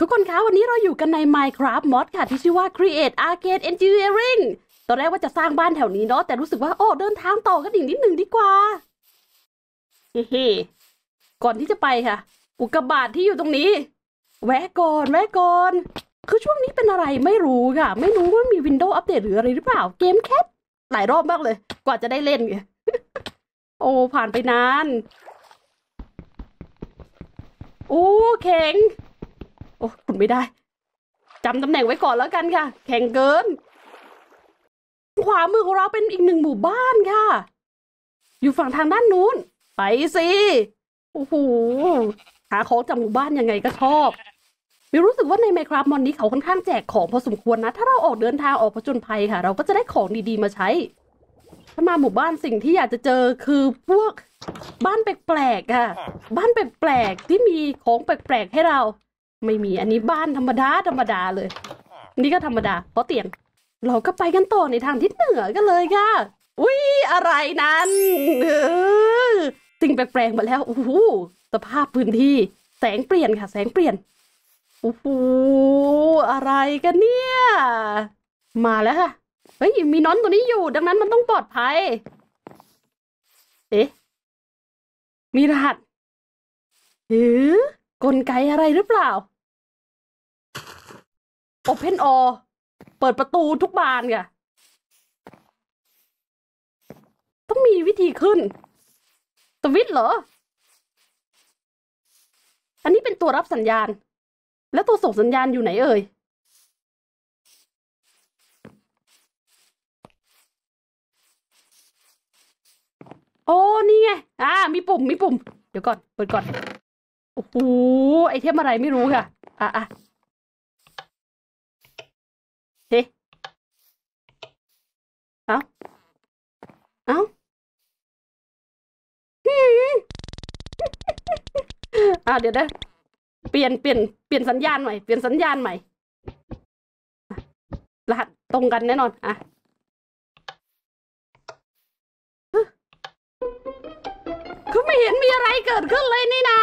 ทุกคนคะวันนี้เราอยู่กันใน Minecraft Mod ค่ะ ที่ชื่อว่า Create Arcade Engineering ตอนแรกว่าจะสร้างบ้านแถวนี้เนาะแต่รู้สึกว่าโอ้เดินทางต่อกันอีกนิดหนึ่งดีกว่าเฮ้ก่อนที่จะไปค่ะ อุกกาบาตที่อยู่ตรงนี้ แวะก่อนแวะก่อน คือช่วงนี้เป็นอะไรไม่รู้ค่ะ ไม่รู้ว่ามี Windows อัปเดตหรืออะไรหรือเปล่า เกมแคทหลายรอบมากเลย กว่าจะได้เล่นไงโอ้ผ่านไปนานโอ้แข็ง โอ้คุณไม่ได้จำตำแหน่งไว้ก่อนแล้วกันค่ะ แข็งเกิน ขวามือของเราเป็นอีกหนึ่งหมู่บ้านค่ะ อยู่ฝั่งทางด้านนู้น ไปสิโอ้โหหาของจากหมู่บ้านยังไงก็ชอบมิวรู้สึกว่าใน Minecraft มอนนี้เขาค่อนข้างแจกของพอสมควรนะ ถ้าเราออกเดินทางออกผจญภัยค่ะ เราก็จะได้ของดีๆมาใช้ ถ้ามาหมู่บ้านสิ่งที่อยากจะเจอคือพวกบ้านแปลกๆค่ะ บ้านแปลกๆที่มีของแปลกๆให้เรา ไม่มีอันนี้บ้านธรรมดาธรรมดาเลย นี่ก็ธรรมดาเพราะเตียง เราก็ไปกันต่อในทางทิศเหนือกันเลยค่ะ อุ้ยอะไรนั้นเออสิ่งแปลกๆมาแล้วโอ้โหสภาพพื้นที่ แสงเปลี่ยนค่ะ แสงเปลี่ยนโอ้โหอะไรกันเนี่ย มาแล้วค่ะเฮ้ยมีน้อนตัวนี้อยู่ ดังนั้นมันต้องปลอดภัย เอ๊ะมีรหัสหรือ กลไกอะไรหรือเปล่า Open All เปิดประตูทุกบานค่ะ ต้องมีวิธีขึ้น สวิตเหรอ อันนี้เป็นตัวรับสัญญาณ แล้วตัวส่งสัญญาณอยู่ไหนเอ่ย โอ้ นี่ไง อ่า มีปุ่ม มีปุ่ม เดี๋ยวก่อน เปิดก่อน โอ้โหไอเทมอะไรไม่รู้ค่ะ อะอะเฮ้เอาเอาหืมอะเดี๋ยวนะเปลี่ยนเปลี่ยนเปลี่ยนสัญญาณใหม่เปลี่ยนสัญญาณใหม่รหัสตรงกันแน่นอน อะคือไม่เห็นมีอะไรเกิดขึ้นเลยนี่นา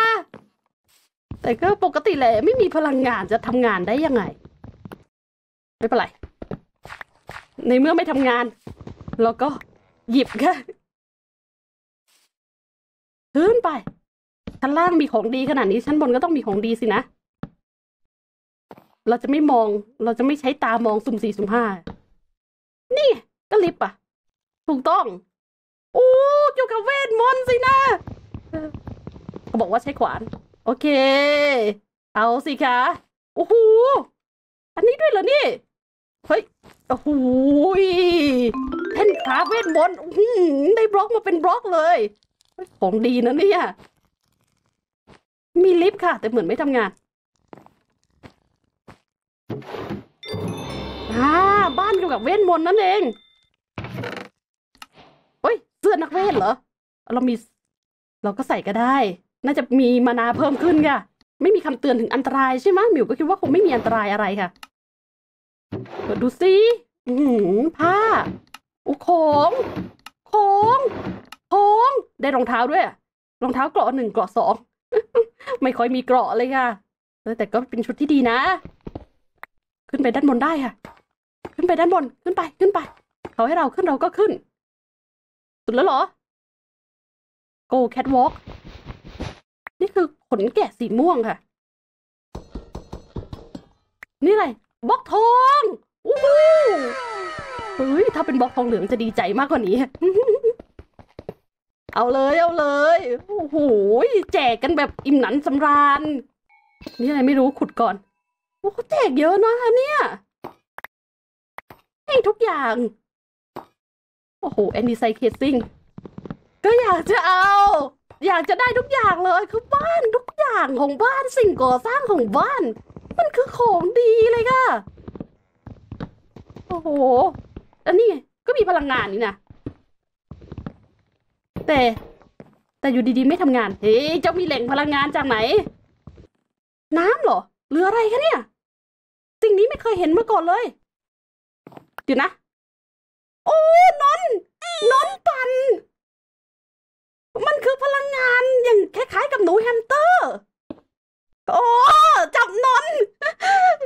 แต่ก็ปกติแหละไม่มีพลังงานจะทำงานได้ยังไง ไม่เป็นไร ในเมื่อไม่ทำงาน เราก็หยิบค่ะขึ้นไปชั้นล่างมีของดีขนาดนี้ชั้นบนก็ต้องมีของดีสินะ เราจะไม่มอง เราจะไม่ใช้ตามองสุ่มสี่สุ่มห้า นี่ก็ลิฟต์อะ ถูกต้องโอ้เกี่ยวกับเวทมนต์สินะเขาบอกว่าใช้ขวาน โอเค เอาสิคะโอ้โหอันนี้ด้วยเหรอนี่ เฮ้ย โอ้โหแท่นคาเวทมนต์อื้อหือได้บล็อกมาเป็นบล็อกเลย ของดีนะเนี่ย มีลิฟต์ค่ะ แต่เหมือนไม่ทำงานอ่าบ้านเกี่ยวกับเวทมนต์นั่นเองเฮ้ย เสื้อนักเวทเหรอ เรามี เราก็ใส่ก็ได้ น่าจะมีมานาเพิ่มขึ้นค่ะ ไม่มีคำเตือนถึงอันตรายใช่ไหมหมิวก็คิดว่าคงไม่มีอันตรายอะไรค่ะเปิดดูสิอืมผ้าอุของของของได้รองเท้าด้วยรองเท้าเกราะหนึ่งเกราะสองไม่ค่อยมีเกราะเลยค่ะแต่ก็เป็นชุดที่ดีนะ ขึ้นไปด้านบนได้ค่ะ ขึ้นไปด้านบนขึ้นไปขึ้นไป เขาให้เราขึ้นเราก็ขึ้น สุดแล้วเหรอ Go Catwalk นี่คือขนแกะสีม่วงค่ะ นี่อะไรบล็อกทองอู้หูเฮ้ยถ้าเป็นบล็อกทองเหลืองจะดีใจมากกว่านี้ เอาเลยเอาเลยโอ้โหแจกกันแบบอิ่มหนันสำราญ นี่อะไรไม่รู้ขุดก่อนโอ้เขาแจกเยอะนะคะเนี่ยให้ทุกอย่าง โอ้โหแอนดี้ไซเคสซิ่งก็อยากจะเอา อยากจะได้ทุกอย่างเลยคือบ้านทุกอย่างของบ้านสิ่งก่อสร้างของบ้าน มันคือของดีเลยค่ะ โอ้โหอันนี้ก็มีพลังงานนี่นะแต่แต่อยู่ดีๆไม่ทำงาน เฮ้ยเจ้ามีแหล่งพลังงานจากไหน น้ำเหรอหรืออะไรคะเนี่ย สิ่งนี้ไม่เคยเห็นมาก่อนเลย เดี๋ยวนะ โอ้นนนนปั่น มันคือพลังงานอย่างคล้ายๆกับหนูแฮมเตอร์ โอ้จับนน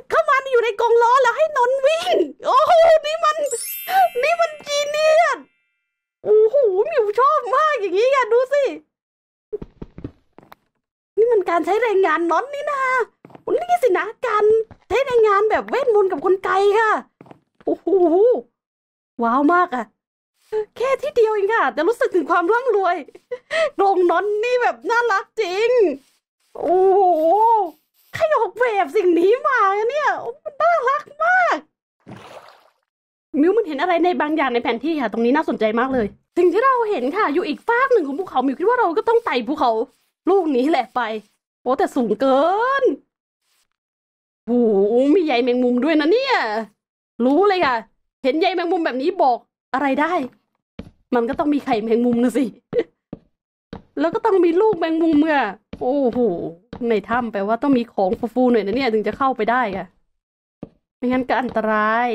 เข้ามาอยู่ในกรงล้อแล้วให้นนวิ่ง โอ้โหนี่มัน นี่มันจีเนียสโอ้โหมิวชอบมากอย่างนี้อะดูสิ นี่มันการใช้แรงงานนอนนี่นะนี่สินะการใช้แรงงานแบบเวทมนต์กับคนไกลค่ะ โอ้โหว้าวมากอะ แค่ที่เดียวเองค่ะ แต่รู้สึกถึงความร่ำรวยโรงนอนนี่แบบน่ารักจริง โอ้โหใครออกแบบสิ่งนี้มาเนี่ยมันน่ารักมากมิวมันเห็นอะไรในบางอย่างในแผนที่ค่ะ ตรงนี้น่าสนใจมากเลย สิ่งที่เราเห็นค่ะ อยู่อีกฟากหนึ่งของภูเขามิวคิดว่าเราก็ต้องไต่ภูเขาลูกนี้แหละไปโอ้แต่สูงเกินโอ้โหมีใยแมงมุมด้วยนะเนี่ย รู้เลยค่ะ เห็นใยแมงมุมแบบนี้บอก อะไรได้ มันก็ต้องมีไข่แมงมุมนะสิ แล้วก็ต้องมีลูกแมงมุมอะโอ้โห ในถ้ำแปลว่าต้องมีของฟูๆหน่อยนะเนี่ยถึงจะเข้าไปได้ค่ะ ไม่งั้นก็อันตราย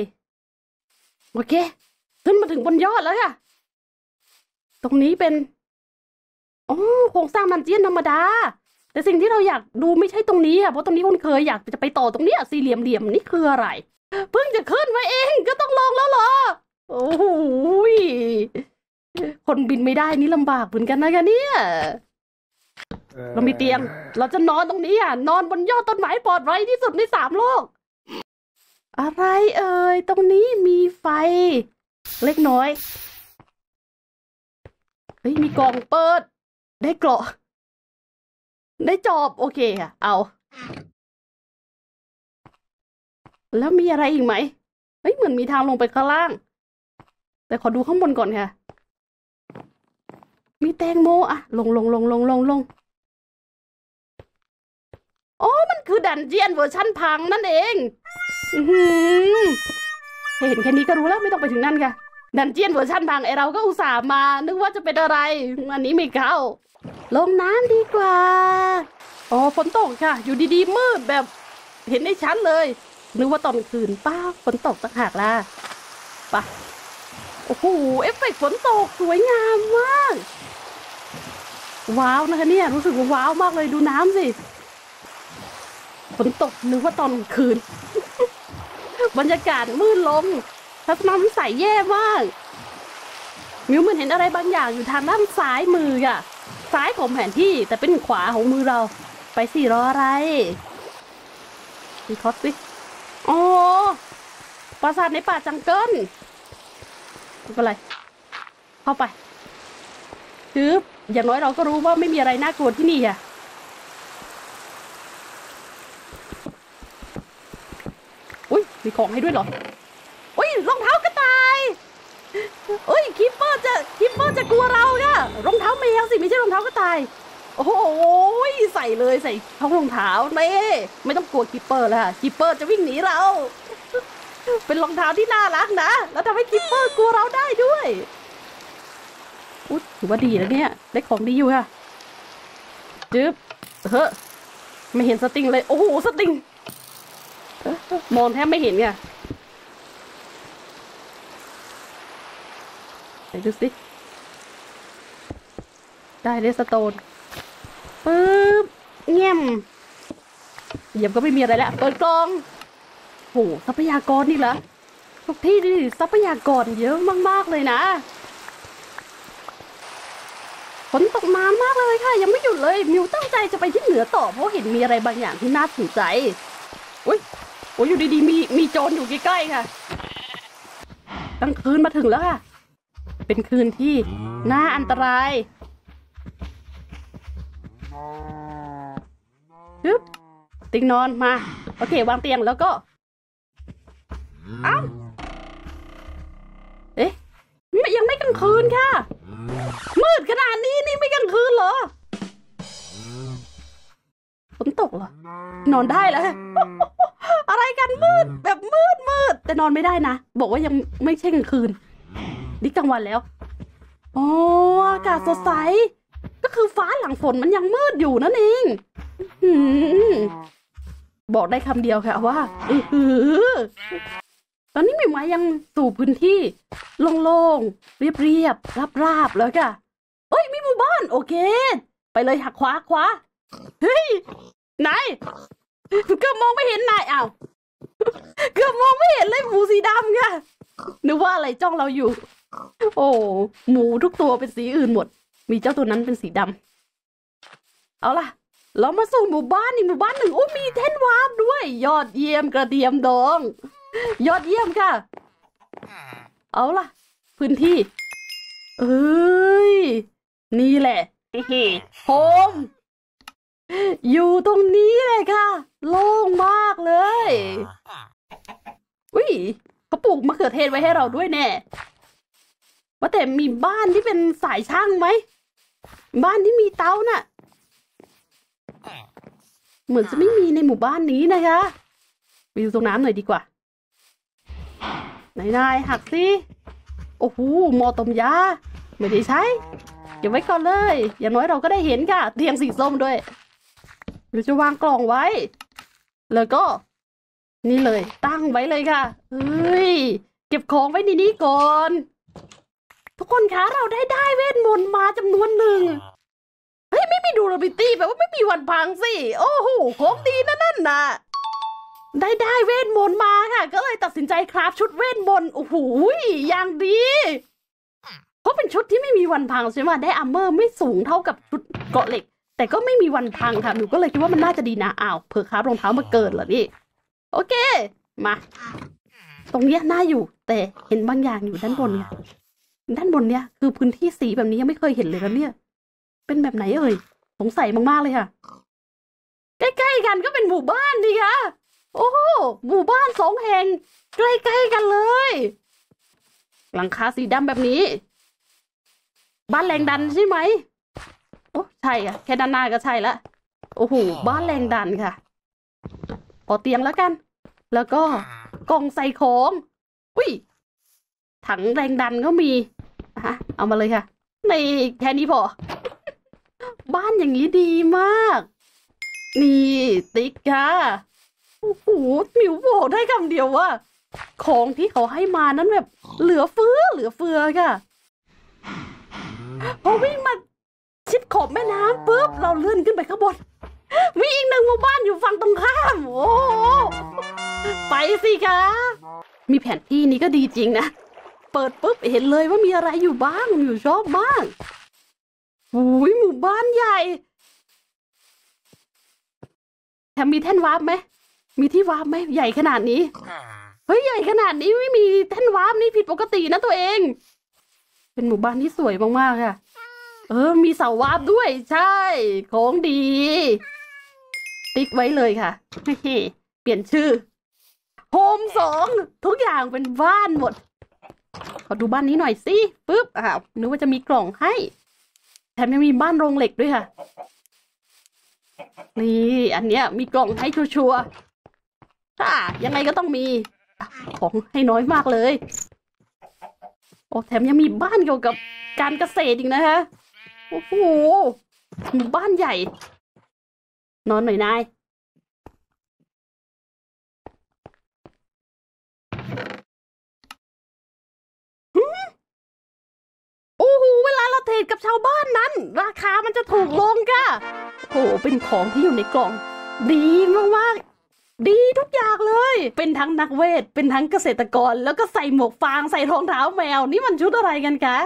โอเค ขึ้นมาถึงบนยอดแล้วค่ะ ตรงนี้เป็นโอ๋อโครงสร้างมันเจียนธรรมดา แต่สิ่งที่เราอยากดูไม่ใช่ตรงนี้อะ เพราะตรงนี้คุณเคยอยากจะไปต่อตรงเนี้ยสี่เหลี่ยมเหลี่ยมนี่คืออะไร เพิ่งจะขึ้นมาเองก็ต้องลงแล้วเหรอ โอ้โหยคนบินไม่ได้นี่ลำบากเหมือนกันนะคะเนี่ย เรามีเตียง เราจะนอนตรงนี้อะ นอนบนยอดต้นไม้ปลอดภัยที่สุดในสามโลก อะไรเอ่ย ตรงนี้มีไฟ เล็กน้อย เฮ้ย มีกล่องเปิด ได้เกราะ ได้จอบ โอเคค่ะ เอา แล้วมีอะไรอีกไหม เฮ้ย เหมือนมีทางลงไปข้างล่าง แต่ขอดูข้างบนก่อนค่ะ มีแตงโมอะลงลงลงลงลงลงโอ้มันคือ dungeon เวอร์ชั่นพังนั่นเองอืเห็นแค่นี้ก็รู้แล้วไม่ต้องไปถึงนั่นค่ะ dungeon เวอร์ชันพังไอเราก็อุตส่าห์มา นึกว่าจะเป็นอะไร อันนี้ไม่เข้า ลงน้ำดีกว่า อ๋อฝนตกค่ะ อยู่ดีๆมืดแบบเห็นได้ชัดเลย นึกว่าตอนคืนเปล่าฝนตกต่างหากล่ะไปะ โอ้โหเอฟเฟกต์ฝนตกสวยงามมาก ว้าวนะคะเนี่ยรู้สึกว่าว้าวมากเลยดูน้ำสิฝนตกนึกว่าตอนคืน บรรยากาศมืดลงทัศนวิสัยแย่มากมิวเหมือนเห็นอะไรบางอย่างอยู่ทางด้านซ้ายมืออะซ้ายของแผนที่แต่เป็นขวาของมือเรา ไปสิรออะไรดีคอสสิอ๋อปราสาทในป่าจังเกิล ไม่เป็นไร เข้าไปคืออย่างน้อยเราก็รู้ว่าไม่มีอะไรน่ากลัวที่นี่อะอุ้ยมีของให้ด้วยเหรออุ้ยรองเท้ากระต่ายอุ้ย creeper จะ creeper จะกลัวเราค่ะรองเท้าแมวสิไม่ใช่รองเท้ากระต่ายโอ้โหใส่เลยใส่ท้องรองเท้าเน่ไม่ต้องกลัว creeper แล้วค่ะ creeper จะวิ่งหนีเรา เป็นรองเท้าที่น่ารักนะ แล้วทำให้ creeper กลัวเราได้ด้วยอุ๊ยถือว่าดีแล้วเนี่ย ได้ของดีอยู่ค่ะจึ๊บเฮ้อไม่เห็นสติงเลย โอ้โห สติง มองแทบไม่เห็นไงไหนดูสิ ได้เลสโตนปึ๊บเงี่ยมเหยียบก็ไม่มีอะไรแล้ว เปิดกล่อง โหทรัพยากรนี่เหรอทุกที่นี่ทรัพยากรเยอะมาก ๆ เลยนะฝนตกนามากเลยค่ะ ยังไม่หยุดเลย มิวตั้งใจจะไปที่เหนือต่อเพราะเห็นมีอะไรบางอย่างที่น่าสนใจอุ้ยโอ้ยอยู่ดีๆมีมีโจรอยู่ใกล้ๆค่ะกลางคืนมาถึงแล้วค่ะ เป็นคืนที่น่าอันตรายปึ๊บติงนอนมา โอเควางเตียงแล้วก็ อ้าเอ๊ะยังไม่กลางคืนค่ะ มืดขนาดนี้นี่ไม่กลางคืนเหรอฝนตกเหรอ นอนได้แล้วอะไรกันมืดแบบมืดมืด แต่นอนไม่ได้นะ บอกว่ายังไม่ใช่กลางคืน นี่กลางวันแล้วอ๋ออากาศสดใส ก็คือฟ้าหลังฝนมันยังมืดอยู่นั่นเองอบอกได้คำเดียวค่ะว่าอือ ตอนนี้มิวมายังสู่พื้นที่โล่งๆเรียบๆราบๆแล้วค่ะเอ้ยมีหมู่บ้านโอเค ไปเลยหักขวาขวาเฮ้ยไหนายเกือบมองไม่เห็นนายอ้าวเกือบมองไม่เห็นเลยหมูสีดำค่ะนึกว่าอะไรจ้องเราอยู่ โอ้หมูทุกตัวเป็นสีอื่นหมด มีเจ้าตัวนั้นเป็นสีดำเอาล่ะ เรามาสู่หมู่บ้านอีกหมู่บ้านหนึ่งโอ้มีแท่นวาร์ปด้วย ยอดเยี่ยมกระเทียมดอง ยอดเยี่ยมค่ะ เอาล่ะ พื้นที่ เอ้ย นี่แหละโฮมอยู่ตรงนี้เลยค่ะ โล่งมากเลยอุ้ยเขาปลูกมะเขือเทศไว้ให้เราด้วยแน่ว่าแต่มีบ้านที่เป็นสายช่างไหม บ้านที่มีเตาน่ะ เหมือนจะไม่มีในหมู่บ้านนี้นะคะ ไปดูตรงน้ำหน่อยดีกว่า ไหนนายหักสิโอ้โหหมอต้มยาไม่ได้ใช้เก็บไว้ก่อนเลย อย่างน้อยเราก็ได้เห็นค่ะเตียงสีส้มด้วยเราจะวางกล่องไว้ แล้วก็ นี่เลย ตั้งไว้เลยค่ะเฮ้ยเก็บของไว้ในนี้ก่อน ทุกคนคะเราได้ได้เวทมนต์มาจำนวนหนึ่งเฮ้ยไม่มี durability แปลว่าไม่มีวันพังสิ โอ้โหของดีนะนั่นน่ะ ได้ได้เวทมนต์มาค่ะ ก็เลยตัดสินใจ craft ชุดเวทมนต์โอ้โหอย่างดีเพราะเป็นชุดที่ไม่มีวันพังใช่ไหมได้ armor ไม่สูงเท่ากับชุดเกราะเหล็ก แต่ก็ไม่มีวันพังค่ะหนูก็เลยคิดว่ามันน่าจะดีนะอ้าวเผลอ craft รองเท้ามาเกินเหรอนี่โอเค มา ตรงเนี้ยน่าอยู่ แต่เห็นบางอย่างอยู่ด้านบนไงด้านบนเนี้ยคือพื้นที่สีแบบนี้ยังไม่เคยเห็นเลยนะเนี่ย เป็นแบบไหนเอ่ยสงสัยมากๆเลยค่ะ ใกล้ๆกันก็เป็นหมู่บ้านดีค่ะ โอ้โหหมู่บ้านสองแห่งใกล้ๆกันเลย หลังคาสีดำแบบนี้ บ้านแรงดันใช่ไหมโอ้ใช่อะแค่ด้านหน้าก็ใช่ละโอ้โหบ้านแรงดันค่ะพอเตียงแล้วกัน แล้วก็กล่องใส่ของอุ้ยถังแรงดันก็มีอะเอามาเลยค่ะ ในแค่นี้พอ บ้านอย่างนี้ดีมาก นี่ติ๊กค่ะ โอ้โหหมิวบอกได้คำเดียวว่า ของที่เขาให้มานั้นแบบ เหลือเฟือเหลือเฟือค่ะพอวิ่งมาชิดขอบแม่น้ำปุ๊บเราเลื่อนขึ้นไปข้างบนมีอีกหนึ่งหมู่บ้านอยู่ฝั่งตรงข้าม โอ้โหไปสิคะ มีแผนที่นี้ก็ดีจริงนะ เปิดปุ๊บเห็นเลยว่ามีอะไรอยู่บ้างอยู่ชอบมากโอ้ยหมู่บ้านใหญ่แถมมีแท่นวาร์ปไหม มีที่วาร์ปไหมใหญ่ขนาดนี้ เฮ้ย ใหญ่ขนาดนี้ไม่มีแท่น warp นี่ผิดปกตินะตัวเอง เป็นหมู่บ้านที่สวยมากๆค่ะ เออ มีเสา warp ด้วยใช่ ของดี ติ๊กไว้เลยค่ะเปลี่ยนชื่อ home สองทุกอย่างเป็นบ้านหมด ขอดูบ้านนี้หน่อยสิปึ๊บอ้าวนึกว่าจะมีกล่องให้แถมยังมีบ้านโรงเหล็กด้วยค่ะ นี่ อันเนี้ยมีกล่องให้ชัวร์ ๆถ้ายังไงก็ต้องมีอะของให้น้อยมากเลย โอ้แถมยังมีบ้านเกี่ยวกับการเกษตรอีกนะคะ โอ้โหหมู่บ้านใหญ่ นอนหน่อยนาย โอ้โห เวลาเราเทรดกับชาวบ้านนั้น ราคามันจะถูกลงค่ะโอ้โหเป็นของที่อยู่ในกล่อง ดีมากๆ ดีทุกอย่างเลย เป็นทั้งนักเวท เป็นทั้งเกษตรกร แล้วก็ใส่หมวกฟาง ใส่รองเท้าแมว นี่มันชุดอะไรกันคะ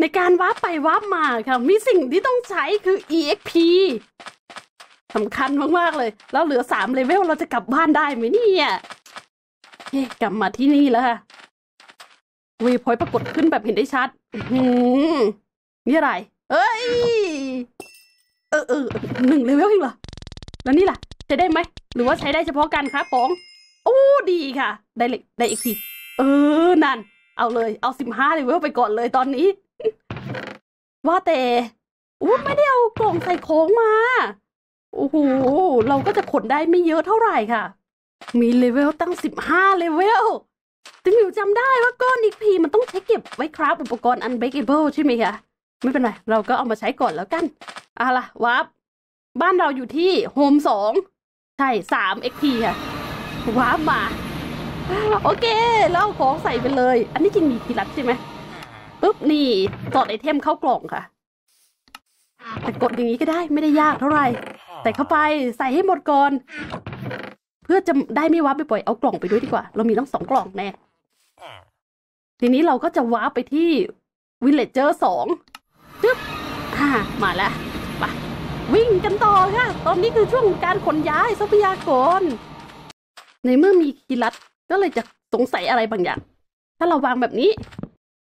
ในการวาร์ปไปวาร์ปมาค่ะ มีสิ่งที่ต้องใช้คือ EXP สำคัญมาก ๆ เลย แล้วเหลือสามเลเวลเราจะกลับบ้านได้ไหมเนี่ยเฮ้กลับมาที่นี่แล้วค่ะเวพอยปรากฏขึ้นแบบเห็นได้ชัดนี่อะไร เอ้ย เออเออหนึ่งเลเวลเองเหรอ แล้วนี่ล่ะใช้ได้ไหม หรือว่าใช้ได้เฉพาะการครับของโอ้ดีค่ะ ได้เลยได้อีกทีเออ นั่น เอาเลย เอาสิบห้าเลเวลไปก่อนเลยตอนนี้ ว่าแต่อู้ไม่ได้เอากล่องใส่ของมา โอ้โห เราก็จะขนได้ไม่เยอะเท่าไหร่ค่ะ มีเลเวลตั้งสิบห้าเลเวลติมิวจำได้ว่าก้อนอีกพีมันต้องใช้เก็บไว้ครับอุปกรณ์ unbreakable ใช่ไหมคะ ไม่เป็นไร เราก็เอามาใช้ก่อนแล้วกันอะล่ะวับบ้านเราอยู่ที่โฮมสองใช่สาม XP ค่ะว้าบมาโอเคแล้วเอาของใส่ไปเลย อันนี้จริงมีทีลัดใช่ไหมปุ๊บนี่สอดไอเทมเข้ากล่องค่ะ แต่กดอย่างนี้ก็ได้ไม่ได้ยากเท่าไหร่ใส่เข้าไปใส่ให้หมดก่อน เพื่อจะได้ไม่ warp ไปปล่อยเอากล่องไปด้วยดีกว่า เรามีทั้งสองกล่องแน่ทีนี้เราก็จะ warp ไปที่ villager สอง จึ๊บอ่ามาแล้วไปวิ่งกันต่อค่ะ ตอนนี้คือช่วงการขนย้ายทรัพยากร ในเมื่อมีคีย์ลัดก็เลยจะสงสัยอะไรบางอย่าง ถ้าเราวางแบบนี้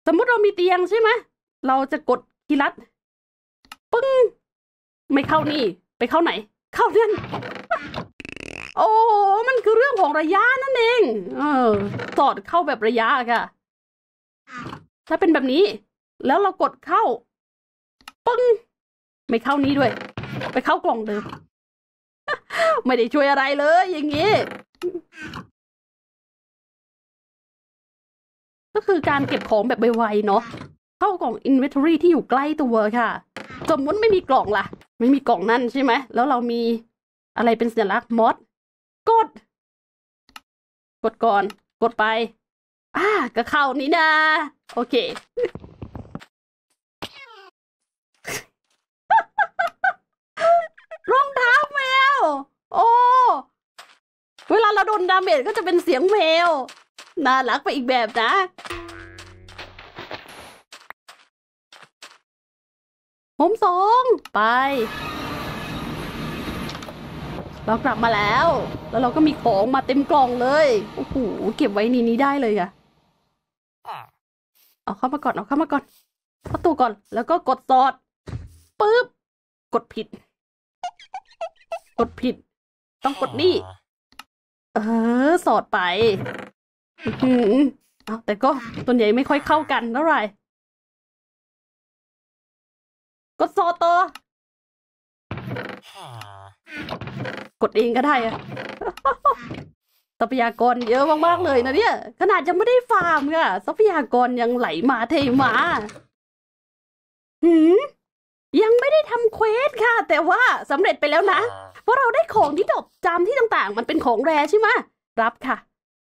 สมมุติเรามีเตียงใช่ไหมเราจะกดคีย์ลัดปึ้ง ไม่เข้านี่ ไปเข้าไหน เข้านั่นโอ้ มันคือเรื่องของระยะนั่นเอง เออ สอดเข้าแบบระยะค่ะ ถ้าเป็นแบบนี้ แล้วเรากดเข้า งไม่เข้านี้ด้วย ไปเข้ากล่องเดิม ไม่ได้ช่วยอะไรเลย อย่างนี้ ก็คือการเก็บของแบบไวๆเนาะเข้ากล่อง inventory ที่อยู่ใกล้ตัวค่ะ สมมติไม่มีกล่องล่ะ ไม่มีกล่องนั่นใช่ไหม แล้วเรามีอะไรเป็นสัญลักษณ์มอสกด กดก่อน กดไป อ่าก็เข้านี่นะ โอเค รองเท้าแมว โอ้ เวลาเราโดนดาเมจก็จะเป็นเสียงแมว น่ารักไปอีกแบบนะ ผมสองไป เรากลับมาแล้ว แล้วเราก็มีของมาเต็มกล่องเลย โอ้โห เก็บไว้ในนี้ได้เลยอะเอาเข้ามาก่อน เอาเข้ามาก่อนประตูก่อน แล้วก็กดสอด ปึ๊บ กดผิด กดผิด ต้องกดนี่ เออ สอดไปอื้อหือเอาแต่ก็ส่วนใหญ่ไม่ค่อยเข้ากันเท่าไหร่ กดสอดต่อกดเองก็ได้อะทรัพยากรเยอะมากๆเลยนะเนี่ย ขนาดยังไม่ได้ฟาร์มค่ะทรัพยากรยังไหลมาเทมาหืม ยังไม่ได้ทำเควสค่ะ แต่ว่าสำเร็จไปแล้วนะ เพราะเราได้ของที่ดอกจำที่ต่างๆ มันเป็นของแรใช่ไหมรับค่ะ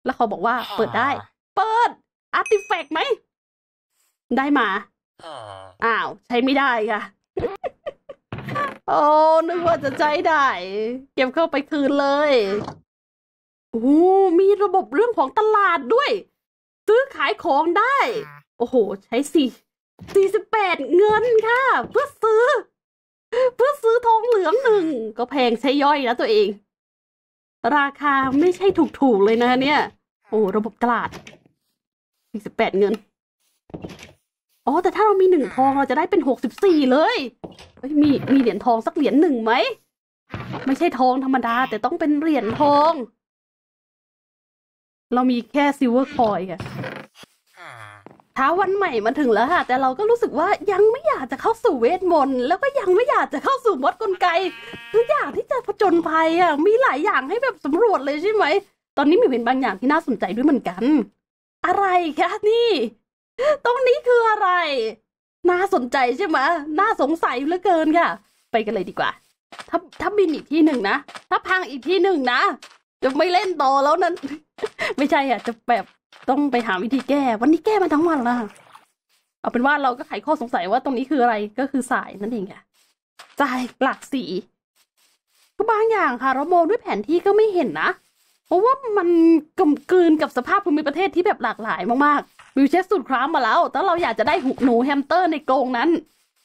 แล้วเขาบอกว่าเปิดได้ เปิดอาร์ติแฟกต์ไหม ได้มา อ้าว ใช้ไม่ได้ค่ะ โอ้นึกว่าจะใช้ได้ เก็บเข้าไปคืนเลยโอ้มีระบบเรื่องของตลาดด้วย ซื้อขายของได้ โอ้โห ใช้สี่ สี่สิบแปดเงินค่ะ เพื่อซื้อ เพื่อซื้อทองเหลืองหนึ่ง ก็แพงใช้ย่อยนะตัวเอง ราคาไม่ใช่ถูกๆเลยนะเนี่ย โอ้ระบบตลาดสี่สิบแปดเงิน อ๋อ แต่ถ้าเรามีหนึ่งทองเราจะได้เป็นหกสิบสี่เลยเฮ้ยมีมีเหรียญทองสักเหรียญหนึ่งไหม ไม่ใช่ทองธรรมดา แต่ต้องเป็นเหรียญทอง เรามีแค่ silver coin ค่ะ เช้าวันใหม่มาถึงแล้วค่ะ แต่เราก็รู้สึกว่ายังไม่อยากจะเข้าสู่เวทมนต์แล้วก็ยังไม่อยากจะเข้าสู่ mod กลไกคืออยากที่จะผจญภัยอะมีหลายอย่างให้แบบสำรวจเลยใช่ไหม ตอนนี้มีเห็นบางอย่างที่น่าสนใจด้วยเหมือนกัน อะไรคะนี่ ตรงนี้คืออะไร น่าสนใจใช่ไหมน่าสงสัยเหลือเกินค่ะ ไปกันเลยดีกว่า ถ้าถ้าบินอีกที่หนึ่งนะถ้าพังอีกที่หนึ่งนะจะไม่เล่นต่อแล้วนั้น ไม่ใช่อะจะแบบ ต้องไปหาวิธีแก้ วันนี้แก้มาทั้งวันละเอาเป็นว่าเราก็ไขข้อสงสัยว่าตรงนี้คืออะไรก็คือสายนั่นเองค่ะสายหลักสีก็บางอย่างค่ะ เรามองด้วยแผนที่ก็ไม่เห็นนะ เพราะว่ามันกลมกลืนกับสภาพภูมิประเทศที่แบบหลากหลายมากๆวิวเชสสูตรครามมาแล้วแต่เราอยากจะได้หุกหนูแฮมสเตอร์ในกรงนั้น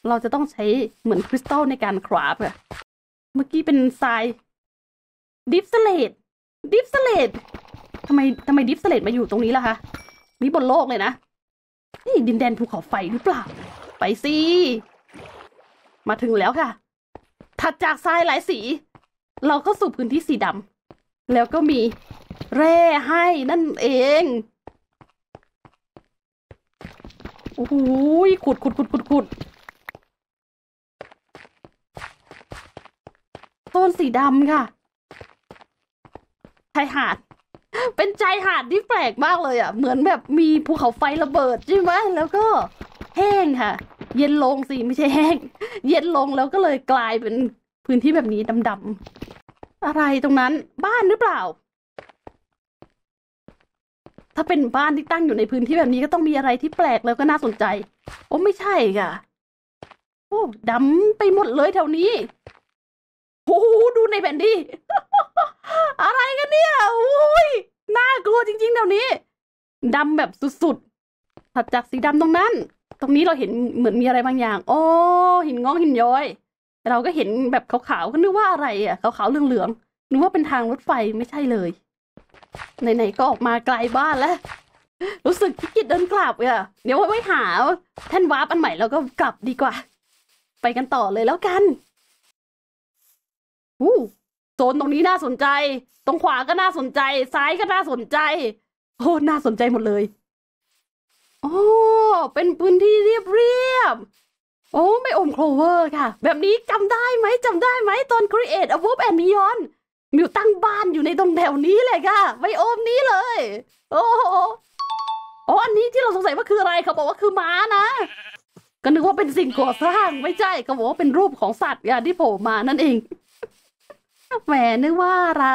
เราจะต้องใช้เหมือนคริสตัลในการ craft อะเมื่อกี้เป็นทราย deepslate deepslate ทำไมทำไม deepslate มาอยู่ตรงนี้ล่ะคะ นี่บนโลกเลยนะ นี่ดินแดนภูเขาไฟหรือเปล่า ไปสิ มาถึงแล้วค่ะ ถัดจากทรายหลายสี เราก็สู่พื้นที่สีดำ แล้วก็มีแร่ให้นั่นเอง โอ้โหขุดขุดขุดขุดขุดโซนสีดำค่ะชายหาด เป็นชายหาดที่แปลกมากเลยอะ เหมือนแบบมีภูเขาไฟระเบิดใช่ไหมแล้วก็แห้งค่ะ เย็นลงสิไม่ใช่แห้ง เย็นลงแล้วก็เลยกลายเป็นพื้นที่แบบนี้ดำๆอะไรตรงนั้นบ้านหรือเปล่า ถ้าเป็นบ้านที่ตั้งอยู่ในพื้นที่แบบนี้ก็ต้องมีอะไรที่แปลกแล้วก็น่าสนใจ โอ้ไม่ใช่ค่ะ โอ้ดำไปหมดเลยแถวนี้ อ้โหดูในแผนที่ อะไรกันเนี่ยอุ้ยน่ากลัวจริงๆแถวนี้ดำแบบสุดๆถัดจากสีดำตรงนั้น ตรงนี้เราเห็นเหมือนมีอะไรบางอย่าง โอ้หินงอกหินย้อยแต่เราก็เห็นแบบขาวๆก็นึกว่าอะไรอะขาวๆเหลืองๆนึกว่าเป็นทางรถไฟไม่ใช่เลยไหนๆก็ออกมาไกลบ้านแล้ว รู้สึกขี้เกียจเดินกลับอะเดี๋ยวไว้หาแท่น warp อันใหม่แล้วก็กลับดีกว่า ไปกันต่อเลยแล้วกัน อู้โซนตรงนี้น่าสนใจ ตรงขวาก็น่าสนใจ ซ้ายก็น่าสนใจ โอ้น่าสนใจหมดเลยโอ้เป็นพื้นที่เรียบเรียบๆโอ้ biome clover ค่ะ แบบนี้จำได้ไหมจำได้ไหมตอน Create a w o r and Beyond มิวตั้งบ้านอยู่ในตรงแถวนี้เลยค่ะไบโอมนี้เลย โอ้โหอ๋ออันนี้ที่เราสงสัยว่าคืออะไรเขาบอกว่าคือม้านะก็นึกว่าเป็นสิ่งก่อสร้างไม่ใช่เขาบอกว่าเป็นรูปของสัตว์อย่างที่โผล่มานั่นเอง แหมนึกว่าอะไร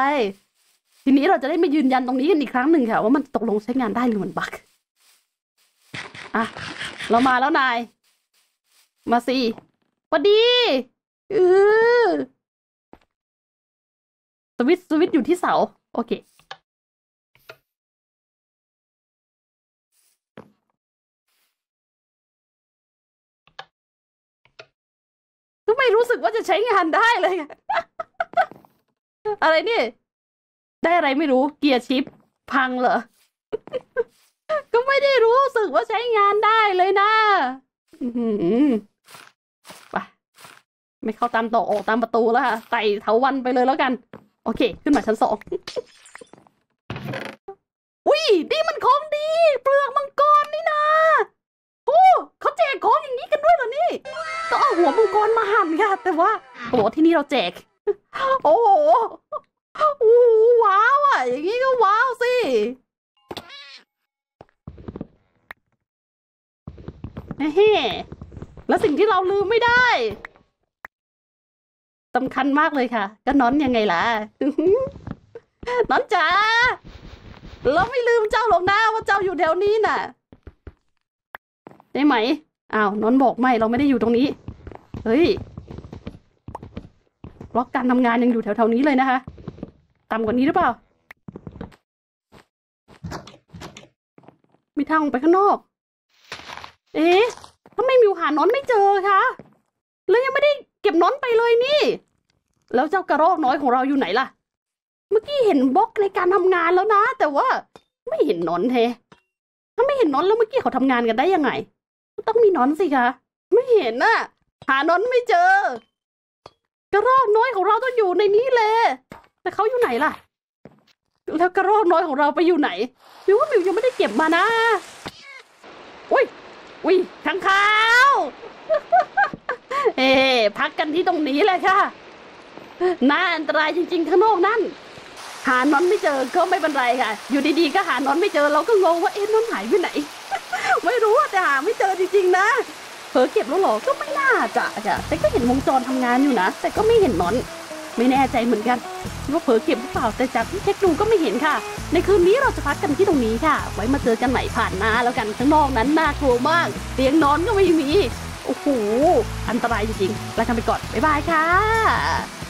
ทีนี้เราจะได้มายืนยันตรงนี้กันอีกครั้งหนึ่งค่ะว่ามันตกลงใช้งานได้หรือมันบั๊กอะ เรามาแล้วนาย มาสิสวัสดีเออสวิตช์สวิตช์อยู่ที่เสา โอเคก็ไม่รู้สึกว่าจะใช้งานได้เลย อะไรนี่ได้อะไรไม่รู้เกียร์ชิป พังเหรอ ก็ไม่ได้รู้สึกว่าใช้งานได้เลยนะไปไม่เข้าตามต่อออกตามประตูแล้วค่ะไต่เถาวันไปเลยแล้วกัน โอเค ขึ้นมาชั้นสองอุ้ยนี่มันของดี เปลือกมังกรนี่นะโอ้เขาแจกของอย่างนี้กันด้วยเหรอนี่ต้องเอาหัวมังกรมาหั่นค่ะ แต่ว่าเขาบอกที่นี่เราแจก โอ้โหโอ้ว้าวอะ อย่างนี้ก็ว้าวสิเฮ้แล้วสิ่งที่เราลืมไม่ได้สำคัญมากเลยค่ะ ก็นอนยังไงล่ะนอนจ๋าเราไม่ลืมเจ้าหรอกนะว่าเจ้าอยู่แถวนี้น่ะ ได้ไหมอ้าวนอนบอกไม่เราไม่ได้อยู่ตรงนี้ เฮ้ย ล็อกการทำงานยังอยู่แถวๆนี้เลยนะคะ ต่ำกว่านี้หรือเปล่า มีทางออกไปข้างนอก เอ๊ะทำไมมิวหานอนไม่เจอคะ แล้วยังไม่ได้เก็บน้อนไปเลยนี่ แล้วเจ้ากระรอกน้อยของเราอยู่ไหนล่ะ เมื่อกี้เห็นบล็อกในการทำงานแล้วนะ แต่ว่าไม่เห็นน้อนแฮถ้าไม่เห็นน้อนแล้วเมื่อกี้เขาทำงานกันได้ยังไง ต้องมีน้อนสิคะ ไม่เห็นน่ะ หานอนไม่เจอ กระรอกน้อยของเราต้องอยู่ในนี้เลย แต่เขาอยู่ไหนล่ะ แล้วกระรอกน้อยของเราไปอยู่ไหนมิวว่ามิวยังไม่ได้เก็บมานะ อุ้ย อุ้ยข้างขาวเอ๊พักกันที่ตรงนี้เลยค่ะ น่าอันตรายจริงๆข้างนอกนั่น หานอนไม่เจอก็ไม่เป็นไรค่ะ อยู่ดีๆก็หานอนไม่เจอเราก็งงว่าเอ๊ะนอนหายไปไหน ไม่รู้แต่หาไม่เจอจริงๆนะ ลอเก็บแล้วหรอ ก็ไม่น่าจะจ้ะแต่ก็เห็นวงจรทำงานอยู่นะ แต่ก็ไม่เห็นนอน ไม่แน่ใจเหมือนกันว่าเผลอเก็บหรือเปล่า แต่จากที่เช็คดูก็ไม่เห็นค่ะ ในคืนนี้เราจะพักกันที่ตรงนี้ค่ะ ไว้มาเจอกันใหม่ผ่านหน้าแล้วกันข้างนอกนั้นน่ากลัวมาก เตียงนอนก็ไม่มี โอ้โห อันตรายจริงๆลากันไปก่อน บ๊ายบายค่ะ